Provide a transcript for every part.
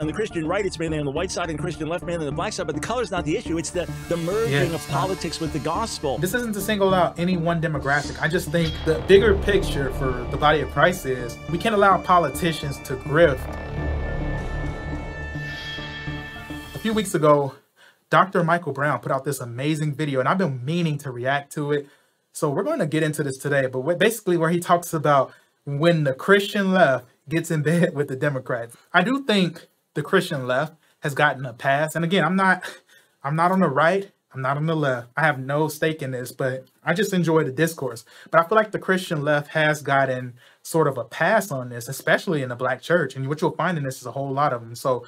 On the Christian right, it's mainly on the white side, and Christian left, mainly on the black side. But the color's not the issue. It's the, the merging Yeah, of politics with the gospel. This isn't to single out any one demographic. I just think the bigger picture for the body of Christ is we can't allow politicians to grift. A few weeks ago, Dr. Michael Brown put out this amazing video, and I've been meaning to react to it. So we're going to get into this today, but basically where he talks about when the Christian left gets in bed with the Democrats. I do think the Christian left has gotten a pass. And again, I'm not I'm not on the right, I'm not on the left. I have no stake in this, but I just enjoy the discourse. But I feel like the Christian left has gotten sort of a pass on this, especially in the black church. And what you'll find in this is a whole lot of them. So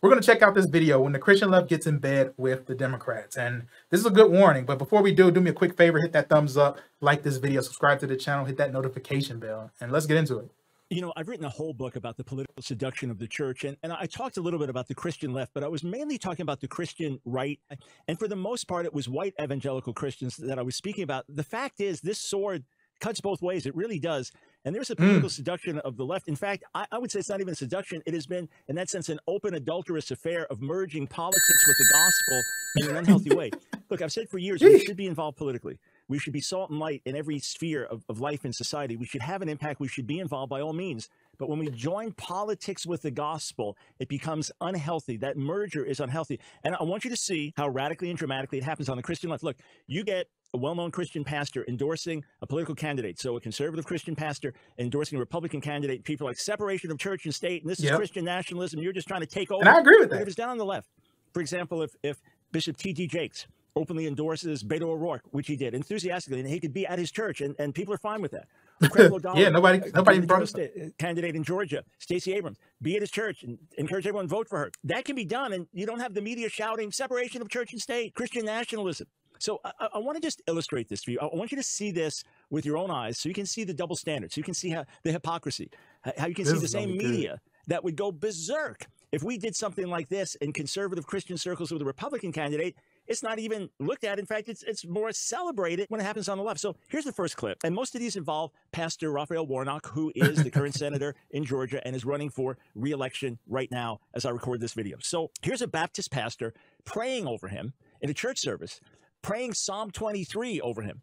we're going to check out this video when the Christian left gets in bed with the Democrats. And this is a good warning. But before we do, do me a quick favor, hit that thumbs up, like this video, subscribe to the channel, hit that notification bell, and let's get into it. You know, I've written a whole book about the political seduction of the church, and, and I talked a little bit about the Christian left, but I was mainly talking about the Christian right. And for the most part, it was white evangelical Christians that I was speaking about. The fact is, this sword cuts both ways. It really does. And there's a hmm. political seduction of the left. In fact, I, I would say it's not even a seduction. It has been, in that sense, an open, adulterous affair of merging politics with the gospel in an unhealthy way. Look, I've said for years, we should be involved politically. We should be salt and light in every sphere of, of life and society. We should have an impact. We should be involved by all means. But when we join politics with the gospel, it becomes unhealthy. That merger is unhealthy. And I want you to see how radically and dramatically it happens on the Christian left. Look, you get a well known Christian pastor endorsing a political candidate. So a conservative Christian pastor endorsing a Republican candidate. People like separation of church and state. And this is Yep. Christian nationalism. You're just trying to take over. And I agree with But if it's down on the left, for example, if, if Bishop T.D. Jakes openly endorses Beto O'Rourke, which he did enthusiastically, and he could be at his church, and, and people are fine with that. Or Creflo Dollar, Yeah, nobody- nobody brought uh, candidate in Georgia, Stacey Abrams, be at his church and encourage everyone to vote for her. That can be done, and you don't have the media shouting separation of church and state, Christian nationalism. So I, I- want to just illustrate this for you. I want you to see this with your own eyes, so you can see the double standard, so you can see how the hypocrisy, how you can This see the same media that would go berserk if we did something like this in conservative Christian circles with a Republican candidate. It's not even looked at. In fact, it's it's more celebrated when it happens on the left. So here's the first clip, and most of these involve Pastor Raphael Warnock, who is the current senator in Georgia and is running for re-election right now as I record this video. So here's a Baptist pastor praying over him in a church service, praying Psalm 23 over him,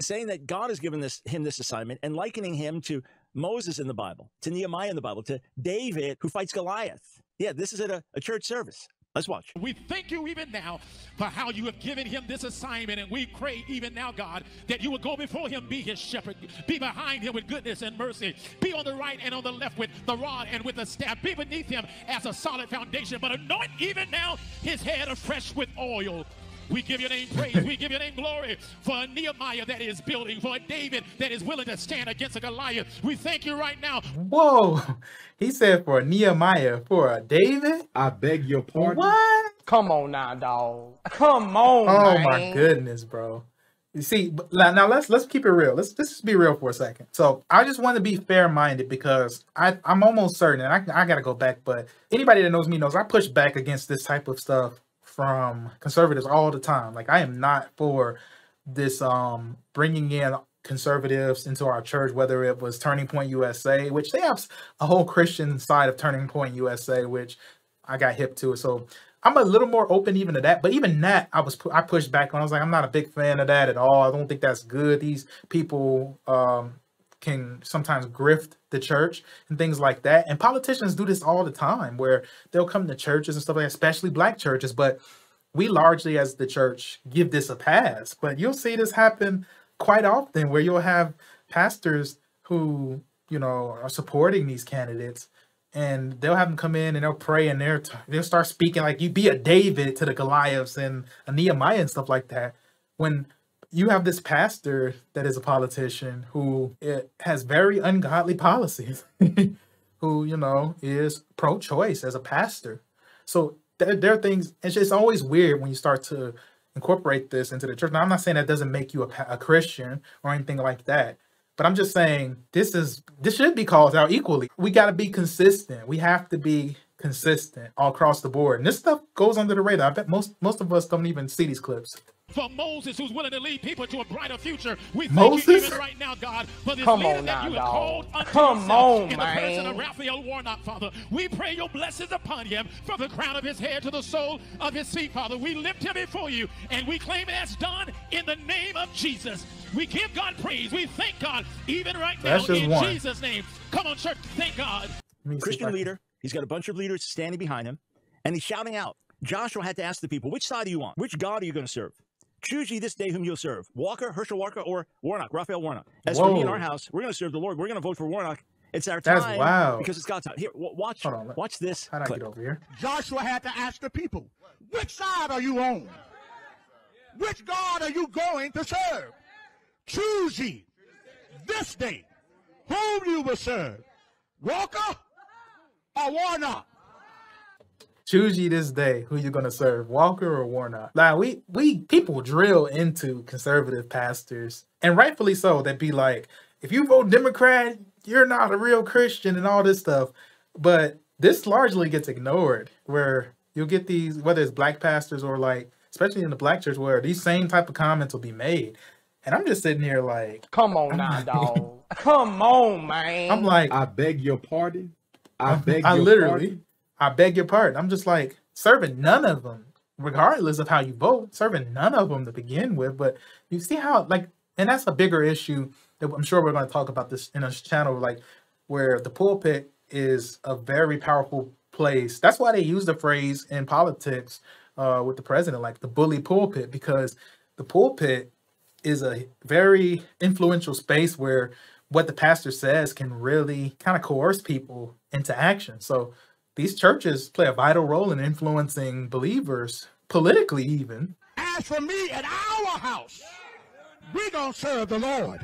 saying that God has given this him this assignment and likening him to Moses in the Bible, to Nehemiah in the Bible, to David who fights Goliath. Yeah, this is at a, a church service. Let's watch. We thank you even now for how you have given him this assignment, and we pray even now, God, that you would go before him, be his shepherd, be behind him with goodness and mercy, be on the right and on the left with the rod and with the staff, be beneath him as a solid foundation, but anoint even now his head afresh with oil. We give your name praise. We give your name glory for a Nehemiah that is building, for a David that is willing to stand against a Goliath. We thank you right now Whoa. He said for Nehemiah, for a David? I beg your pardon. What? Come on now, dog. Come on, Oh man. my goodness, bro. You see, now now let's let's keep it real. Let's let's just be real for a second. So I just want to be fair minded because I I'm almost certain, and I I gotta go back, but anybody that knows me knows I push back against this type of stuff from conservatives all the time. Like I am not for this um bringing in conservatives into our church, whether it was Turning Point USA, which they have a whole Christian side of Turning Point USA, which I got hip to. So I'm a little more open even to that. But even that, I was pu- I pushed back on. I was like, I'm not a big fan of that at all. I don't think that's good. These people um, can sometimes grift the church and things like that. And politicians do this all the time, where they'll come to churches and stuff like that, especially black churches. But we largely, as the church, give this a pass. But you'll see this happen quite often, where you'll have pastors who you know are supporting these candidates and they'll have them come in and they'll pray and they'll they'll start speaking like you be a David to the Goliaths and a Nehemiah and stuff like that. When you have this pastor that is a politician who eh, has very ungodly policies, who you know is pro-choice as a pastor. So there, there are things. It's just always weird when you start to incorporate this into the church. Now I'm not saying that doesn't make you a, a Christian or anything like that. But I'm just saying this is this should be called out equally. We got to be consistent. We have to be consistent all across the board. And this stuff goes under the radar. I bet most most of us don't even see these clips. For Moses, who's willing to lead people to a brighter future. We thank Moses? you even right now, God, for this Come leader on that now, you have called unto Come yourself on, in the person of. Raphael Warnock, Father. We pray your blessings upon him from the crown of his head to the sole of his feet, Father. We lift him before you, and we claim it as done in the name of Jesus. We give God praise. We thank God even right now That's just in one. Jesus' name. Come on, church. Thank God. Let me see if I Christian leader. He's got a bunch of leaders standing behind him, and he's shouting out. Joshua had to ask the people, which side are you on? Which God are you going to serve? Choose ye this day whom you'll serve. Walker, Herschel Walker, or Warnock, Raphael Warnock. As for me and our house, we're going to serve the Lord. We're going to vote for Warnock. It's our time. That's wild. Because it's God's time. Here, w- watch, Hold on, let- watch this. How'd I clip. get over here? Joshua had to ask the people, which side are you on? Which God are you going to serve? Choose ye this day whom you will serve. Walker or Warnock? Choose ye this day who you're gonna serve, Walker or Warnock. Like we we people drill into conservative pastors, and rightfully so. That be like, if you vote Democrat, you're not a real Christian and all this stuff. But this largely gets ignored, where you'll get these whether it's black pastors or like, especially in the black church, where these same type of comments will be made, and I'm just sitting here like, Come on now, dog. Come on, man. I'm like, I beg your pardon. I beg I your literally, pardon. I beg your pardon. I'm just like serving none of them, regardless of how you vote, serving none of them to begin with. But you see how, like, and that's a bigger issue that I'm sure we're going to talk about this in this channel, like, where the pulpit is a very powerful place. That's why they use the phrase in politics uh, with the president, like the bully pulpit, because the pulpit is a very influential space where what the pastor says can really kind of coerce people into action. So these churches play a vital role in influencing believers politically, even. As for me and our house, we're going to serve the Lord.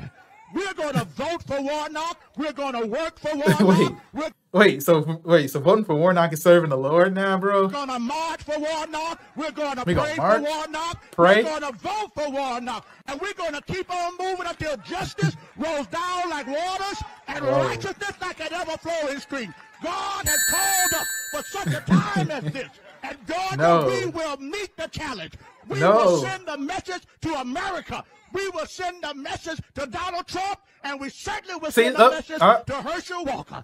We're going to vote for Warnock. We're going to work for Wait. Warnock. We're Wait, so wait, so voting for Warnock is serving the Lord now, bro? We're going to march for Warnock. We're going to We pray march, for Warnock. pray. We're going to vote for Warnock. And we're going to keep on moving until justice rolls down like waters and Whoa. righteousness like an ever-flowing stream. God has called us for such a time as this. And God, No. we will meet the challenge. We No. will send the message to America. We will send the message to Donald Trump, and we certainly will See, send the message uh, to Herschel Walker.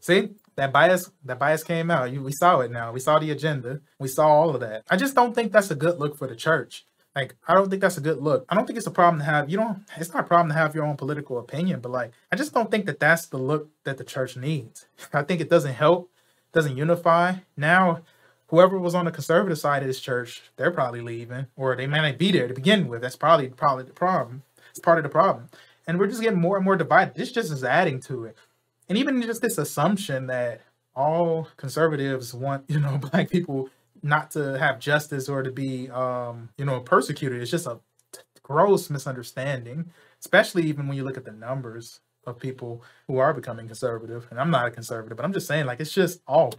See that bias, that bias came out. You, we saw it now. We saw the agenda. We saw all of that. I just don't think that's a good look for the church. Like, I don't think that's a good look. I don't think it's a problem to have. You don't. It's not a problem to have your own political opinion, but like, I just don't think that that's the look that the church needs. I think it doesn't help, doesn't unify. Now, whoever was on the conservative side of this church, they're probably leaving, or they may not be there to begin with. That's probably probably the problem. It's part of the problem, and we're just getting more and more divided. This just is adding to it and even just this assumption that all conservatives want you know black people not to have justice or to be um you know persecuted it's just a gross misunderstanding especially even when you look at the numbers of people who are becoming conservative and i'm not a conservative but i'm just saying like it's just all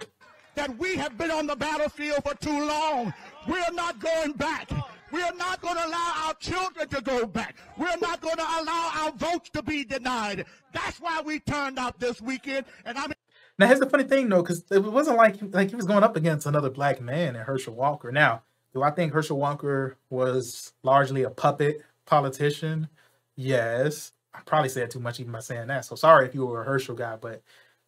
that we have been on the battlefield for too long. We're not going back. We're not going to allow our children to go back. We're not going to allow our votes to be denied. That's why we turned out this weekend. And I'm Now here's the funny thing though, because it wasn't like like he was going up against another black man and Herschel Walker. Now, do I think Herschel Walker was largely a puppet politician? Yes. I probably said too much even by saying that. So sorry if you were a Herschel guy, but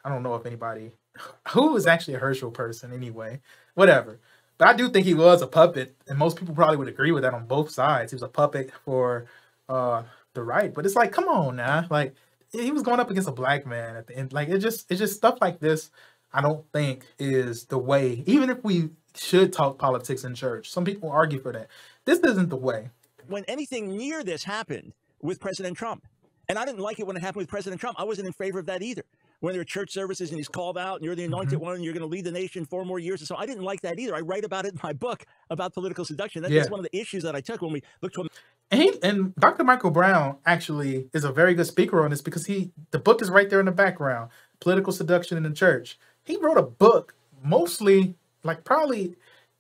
I don't know if anybody who is actually a Herschel person anyway. Whatever. But I do think he was a puppet, and most people probably would agree with that on both sides. He was a puppet for uh the right. But it's like, come on now. Like he was going up against a black man at the end. Like it just it's just stuff like this I don't think is the way, even if we should talk politics in church. Some people argue for that. This isn't the way. when anything near this happened with President Trump. And I didn't like it when it happened with President Trump. I wasn't in favor of that either. When there are church services and he's called out and you're the mm-hmm. anointed one and you're going to lead the nation four more years. And so I didn't like that either. I write about it in my book about political seduction. That's Yeah. one of the issues that I took when we looked to And he, and Dr. Michael Brown actually is a very good speaker on this because he the book is right there in the background. Political seduction in the church. He wrote a book mostly like probably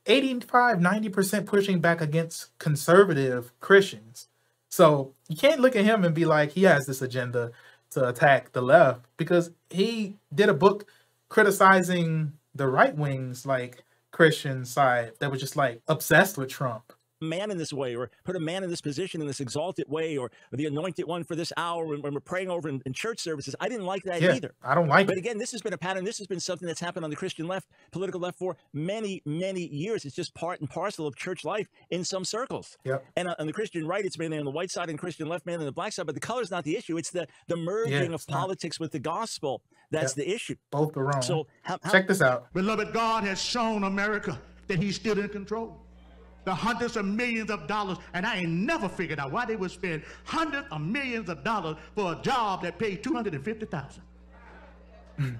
85 90% pushing back against conservative Christians. So you can't look at him and be like he has this agenda to attack the left because he did a book criticizing the right wings like Christian side that was just like obsessed with Trump man in this way or put a man in this position in this exalted way or the anointed one for this hour when, when we're praying over in, in, church services. I didn't like that yeah, either. I don't like but it. But again, this has been a pattern. This has been something that's happened on the Christian left, political left for many, many years. It's just part and parcel of church life in some circles. Yep. And uh, on the Christian right, it's mainly on the white side and Christian left, mainly on the black side. But the color's not the issue. It's the, the merging yeah, of politics not. with the gospel. That's yep. the issue. Both are wrong. So how, how, check this out. Beloved, God has shown America that he's still in control. The hundreds of millions of dollars, and I ain't never figured out why they would spend hundreds of millions of dollars for a job that paid 250000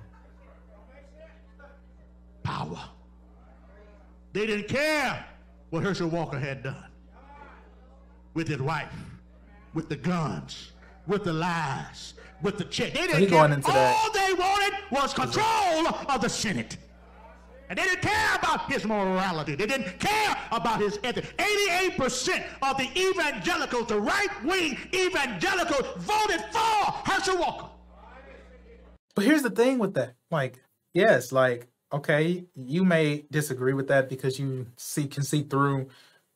Power. They didn't care what Herschel Walker had done with his wife, with the guns, with the lies, with the check. They didn't so care. All that. they wanted was control of the Senate. And they didn't care about his morality. They didn't care about his ethics. 88% of the evangelicals, the right-wing evangelicals, voted for Herschel Walker. But here's the thing with that. Like, yes, like, okay, you may disagree with that because you see can see through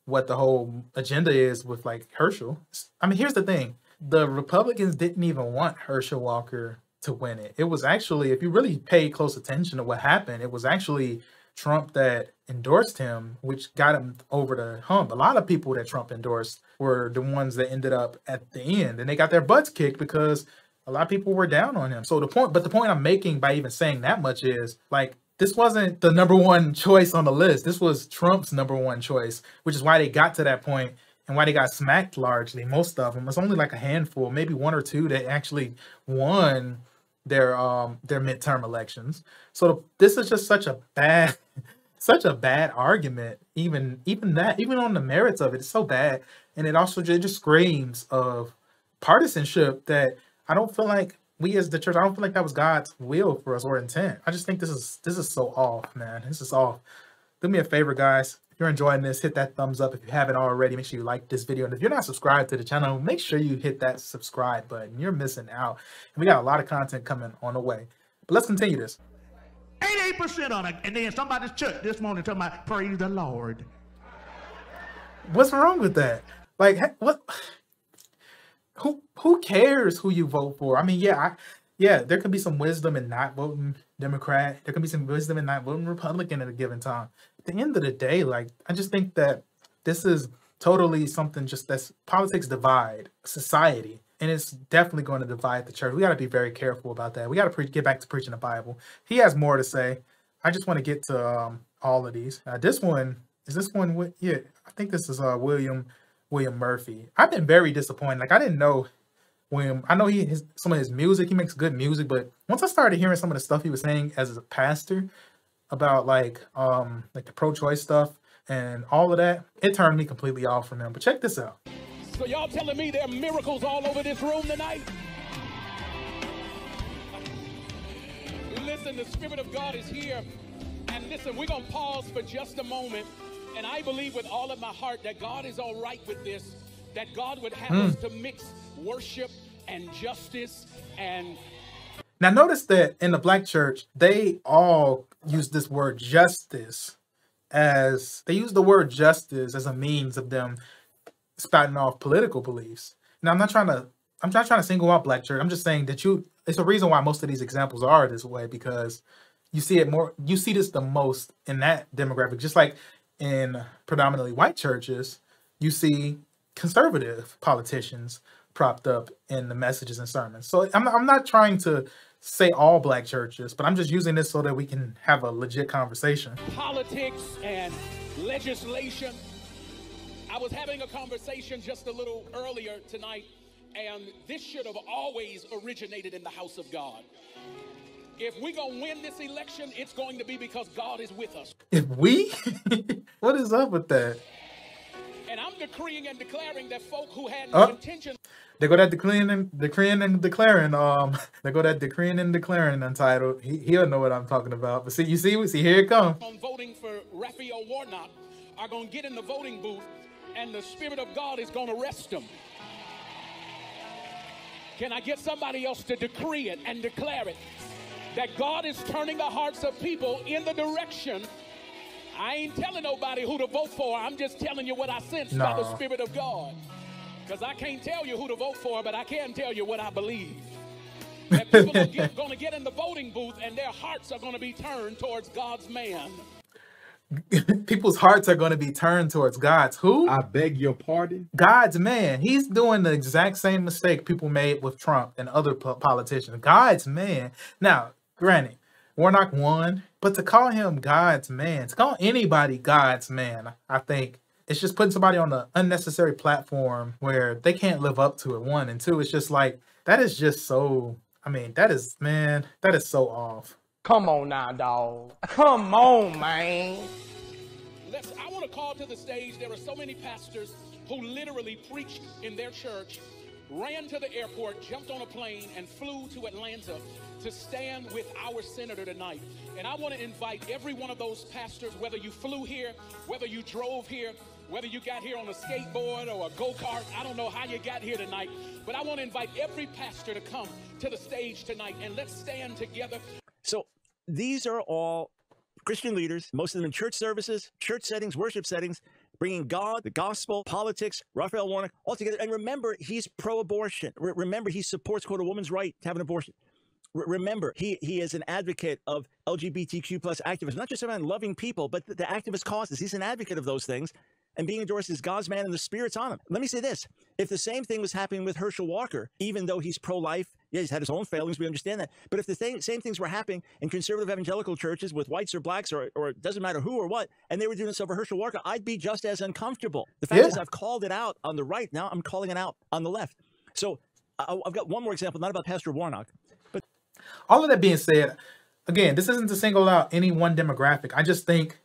what the whole agenda is with like Herschel. I mean, here's the thing. The Republicans didn't even want Herschel Walker to win it. It was actually, if you really pay close attention to what happened, it was actually Trump that endorsed him, which got him over the hump. A lot of people that Trump endorsed were the ones that ended up at the end, and they got their butts kicked because a lot of people were down on him. So the point, but the point I'm making by even saying that much is like this wasn't the number one choice on the list. This was Trump's number one choice, which is why they got to that point and why they got smacked largely. Most of them, it's only like a handful, maybe one or two that actually won their um their midterm elections. So this is just such a bad such a bad argument even even that even on the merits of it it's so bad and it also just, just screams of partisanship that I don't feel like we as the church I don't feel like that was God's will for us or intent. I just think this is this is so off, man. This is off. Do me a favor guys, you're enjoying this, hit that thumbs up. If you haven't already, make sure you like this video. And if you're not subscribed to the channel, make sure you hit that subscribe button. You're missing out. And we got a lot of content coming on the way. But let's continue this. 88% on it. And then somebody's church this morning talking about praise the Lord. What's wrong with that? Like what who who cares who you vote for? I mean, yeah, I, yeah, there could be some wisdom in not voting Democrat. There could be some wisdom in not voting Republican at a given time. At the end of the day, like I just think that this is totally something just that's politics divide society, and it's definitely going to divide the church. We got to be very careful about that. We got to pre- get back to preaching the Bible. He has more to say. I just want to get to um, all of these. Uh, this one is this one. With, yeah, I think this is uh, William William Murphy. I've been very disappointed. Like I didn't know William. I know he his, some of his music. He makes good music, but once I started hearing some of the stuff he was saying as a pastor about like um like the pro-choice stuff and all of that, it turned me completely off from him. But check this out. So y'all telling me there are miracles all over this room tonight? Listen, the Spirit of God is here. And listen, we're going to pause for just a moment. And I believe with all of my heart that God is all right with this, that God would have mm. us to mix worship and justice and. Now, notice that in the black church, they all use this word justice as they use the word justice as a means of them spouting off political beliefs. Now, I'm not trying to. I'm not trying to single out black church. I'm just saying that you. It's a reason why most of these examples are this way because you see it more. You see this the most in that demographic. Just like in predominantly white churches, you see conservative politicians propped up in the messages and sermons. So I'm I'm not trying to say all black churches, but I'm just using this so that we can have a legit conversation. Politics and legislation. I was having a conversation just a little earlier tonight, and this should have always originated in the house of God. If we're going to win this election, it's going to be because God is with us. If we? what is up with that? And I'm decreeing and declaring that folk who had no oh. intention. They go that decreeing and decreeing and declaring. Um, they go that decreeing and declaring untitled. He he'll know what I'm talking about. But see, you see, see here it comes. On voting for Raphael Warnock are going to get in the voting booth, and the Spirit of God is going to arrest them. Can I get somebody else to decree it and declare it? That God is turning the hearts of people in the direction I ain't telling nobody who to vote for. I'm just telling you what I sense by the Spirit of God. Because I can't tell you who to vote for, but I can tell you what I believe. That people are going to get in the voting booth and their hearts are going to be turned towards God's man. People's hearts are going to be turned towards God's who? I beg your pardon. God's man. He's doing the exact same mistake people made with Trump and other po- politicians. God's man. Now, granted, Warnock won, but to call him God's man, to call anybody God's man, I think it's just putting somebody on an unnecessary platform where they can't live up to it. One and two, it's just like that is just so. I mean, that is man, that is so off. Come on now, dog. Come on, man. Let's, I want to call to the stage. There are so many pastors who literally preached in their church, ran to the airport, jumped on a plane, and flew to Atlanta to stand with our senator tonight. And I want to invite every one of those pastors, whether you flew here, whether you drove here, whether you got here on a skateboard or a go kart, I don't know how you got here tonight, but I want to invite every pastor to come to the stage tonight and let's stand together. So these are all Christian leaders, most of them in church services, church settings, worship settings, bringing God, the gospel, politics, Raphael Warnock all together. And remember, he's pro-abortion. Re- remember, he supports quote a woman's right to have an abortion. Re- remember, he he is an advocate of LGBTQ plus activists, not just around loving people, but the, the activist causes. He's an advocate of those things. And being endorsed as God's man and the Spirit's on him. Let me say this. If the same thing was happening with Herschel Walker, even though he's pro life, yeah, he's had his own failings, we understand that. But if the same, same things were happening in conservative evangelical churches with whites or blacks or, or it doesn't matter who or what, and they were doing this over Herschel Walker, I'd be just as uncomfortable. The fact Yeah. is, I've called it out on the right. Now I'm calling it out on the left. So I, I've got one more example, not about Pastor Warnock, but all of that being said, again, this isn't to single out any one demographic. I just think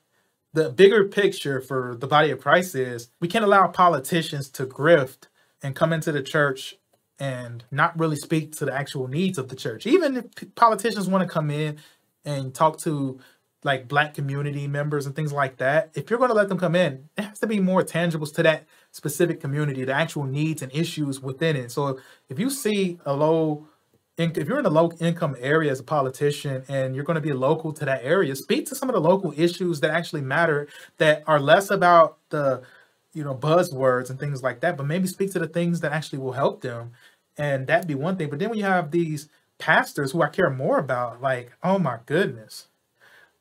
the bigger picture for the body of Christ is we can't allow politicians to grift and come into the church and not really speak to the actual needs of the church. Even if politicians want to come in and talk to like black community members and things like that, if you're going to let them come in, it has to be more tangibles to that specific community, the actual needs and issues within it. So if you see a low in, if you're in a low income area as a politician and you're going to be local to that area, speak to some of the local issues that actually matter that are less about the you know buzzwords and things like that, but maybe speak to the things that actually will help them. And that'd be one thing. But then when you have these pastors who I care more about, like, oh my goodness.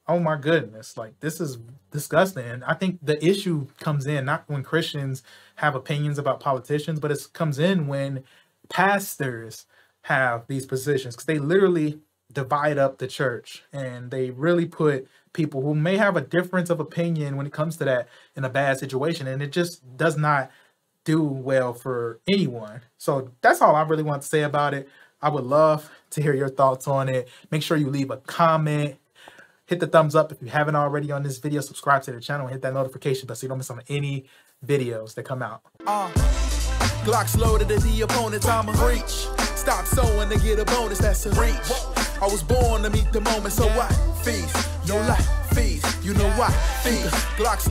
Oh my goodness. Like this is disgusting. And I think the issue comes in not when Christians have opinions about politicians, but it comes in when pastors have these positions because they literally divide up the church and they really put people who may have a difference of opinion when it comes to that in a bad situation and it just does not do well for anyone. So that's all i really want to say about it. I would love to hear your thoughts on it. Make sure you leave a comment. Hit the thumbs up if you haven't already on this video. Subscribe to the channel and hit that notification bell so you don't miss on any videos that come out. Uh, Glocks loaded at the opponent, I'm a reach. Stop sewing to get a bonus, that's a reach. I was born to meet the moment, so I feast. No lie, feast. You know why? Feast. Glocks